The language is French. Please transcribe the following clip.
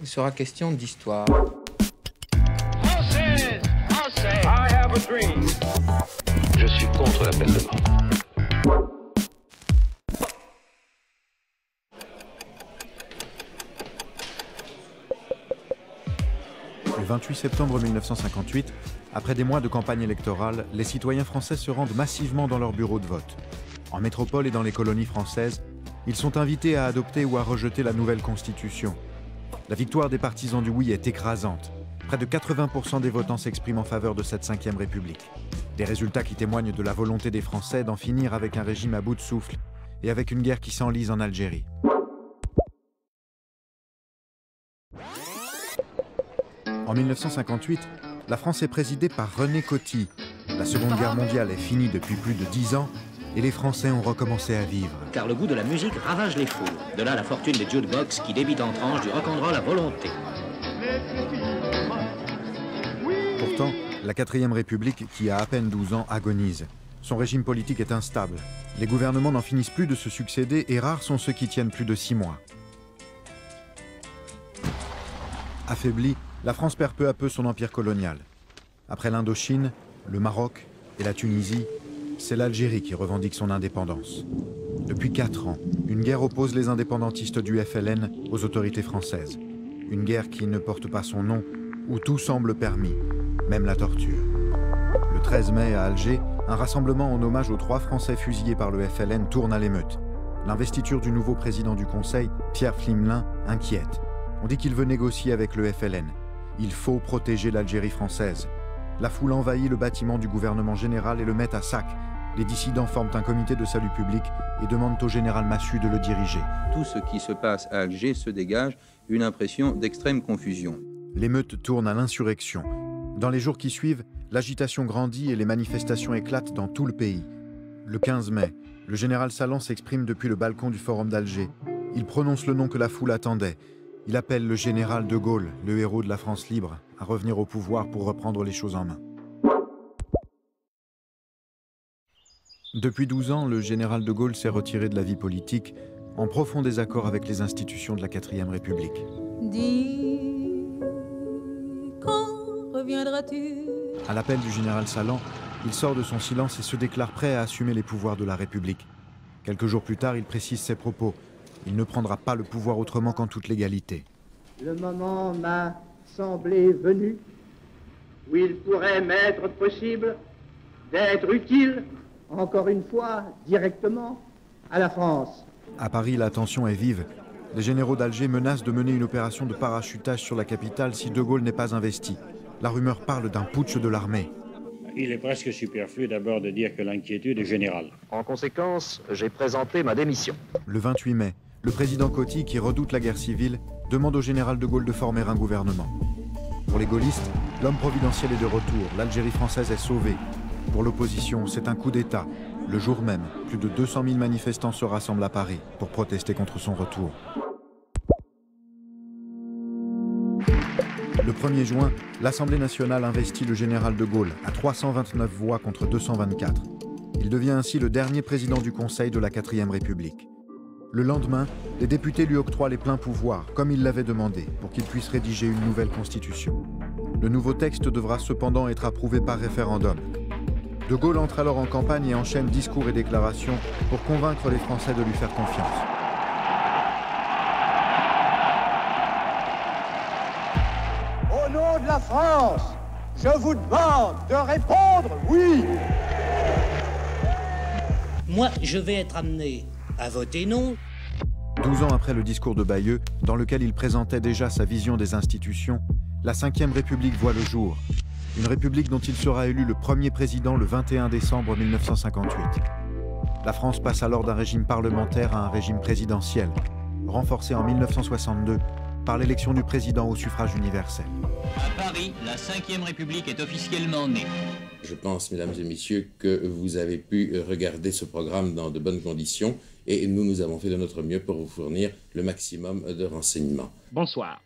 Il sera question d'histoire. Je suis contre la peine de mort. Le 28 septembre 1958, après des mois de campagne électorale, les citoyens français se rendent massivement dans leurs bureaux de vote. En métropole et dans les colonies françaises, ils sont invités à adopter ou à rejeter la nouvelle constitution. La victoire des partisans du oui est écrasante. Près de 80% des votants s'expriment en faveur de cette cinquième république. Des résultats qui témoignent de la volonté des Français d'en finir avec un régime à bout de souffle et avec une guerre qui s'enlise en Algérie. En 1958, la France est présidée par René Coty. La Seconde Guerre mondiale est finie depuis plus de dix ans et les Français ont recommencé à vivre. car le goût de la musique ravage les foules. De là la fortune des jukebox qui débitent en tranches du rock'n'roll à volonté. Pourtant, la quatrième République, qui a à peine 12 ans, agonise. Son régime politique est instable. Les gouvernements n'en finissent plus de se succéder et rares sont ceux qui tiennent plus de six mois. Affaiblie, la France perd peu à peu son empire colonial. Après l'Indochine, le Maroc et la Tunisie, c'est l'Algérie qui revendique son indépendance. Depuis quatre ans, une guerre oppose les indépendantistes du FLN aux autorités françaises. Une guerre qui ne porte pas son nom, où tout semble permis, même la torture. Le 13 mai à Alger, un rassemblement en hommage aux trois Français fusillés par le FLN tourne à l'émeute. L'investiture du nouveau président du Conseil, Pierre Flimelin, inquiète. On dit qu'il veut négocier avec le FLN. Il faut protéger l'Algérie française. La foule envahit le bâtiment du gouvernement général et le met à sac. Les dissidents forment un comité de salut public et demandent au général Massu de le diriger. tout ce qui se passe à Alger se dégage une impression d'extrême confusion. L'émeute tourne à l'insurrection. Dans les jours qui suivent, l'agitation grandit et les manifestations éclatent dans tout le pays. Le 15 mai, le général Salan s'exprime depuis le balcon du Forum d'Alger. Il prononce le nom que la foule attendait. Il appelle le général de Gaulle, le héros de la France libre, à revenir au pouvoir pour reprendre les choses en main. Depuis 12 ans, le général de Gaulle s'est retiré de la vie politique en profond désaccord avec les institutions de la 4ème République. Dis, quand reviendras-tu À l'appel du général Salan, il sort de son silence et se déclare prêt à assumer les pouvoirs de la République. Quelques jours plus tard, il précise ses propos. Il ne prendra pas le pouvoir autrement qu'en toute légalité. Le moment m'a semblé venu où il pourrait m'être possible d'être utile, encore une fois, directement à la France. À Paris, la tension est vive. Les généraux d'Alger menacent de mener une opération de parachutage sur la capitale si De Gaulle n'est pas investi. La rumeur parle d'un putsch de l'armée. Il est presque superflu d'abord de dire que l'inquiétude est générale. En conséquence, j'ai présenté ma démission. Le 28 mai, le président Coty, qui redoute la guerre civile, demande au général de Gaulle de former un gouvernement. Pour les gaullistes, l'homme providentiel est de retour, l'Algérie française est sauvée. Pour l'opposition, c'est un coup d'État. Le jour même, plus de 200 000 manifestants se rassemblent à Paris pour protester contre son retour. Le 1er juin, l'Assemblée nationale investit le général de Gaulle à 329 voix contre 224. Il devient ainsi le dernier président du Conseil de la 4ème République. Le lendemain, les députés lui octroient les pleins pouvoirs, comme il l'avait demandé, pour qu'il puisse rédiger une nouvelle constitution. Le nouveau texte devra cependant être approuvé par référendum. De Gaulle entre alors en campagne et enchaîne discours et déclarations pour convaincre les Français de lui faire confiance. Au nom de la France, je vous demande de répondre oui. Moi, je vais être amené à voter non. 12 ans après le discours de Bayeux, dans lequel il présentait déjà sa vision des institutions, la Ve République voit le jour. Une république dont il sera élu le premier président le 21 décembre 1958. La France passe alors d'un régime parlementaire à un régime présidentiel, renforcé en 1962 par l'élection du président au suffrage universel. À Paris, la 5ème République est officiellement née. Je pense, mesdames et messieurs, que vous avez pu regarder ce programme dans de bonnes conditions et nous, nous avons fait de notre mieux pour vous fournir le maximum de renseignements. Bonsoir.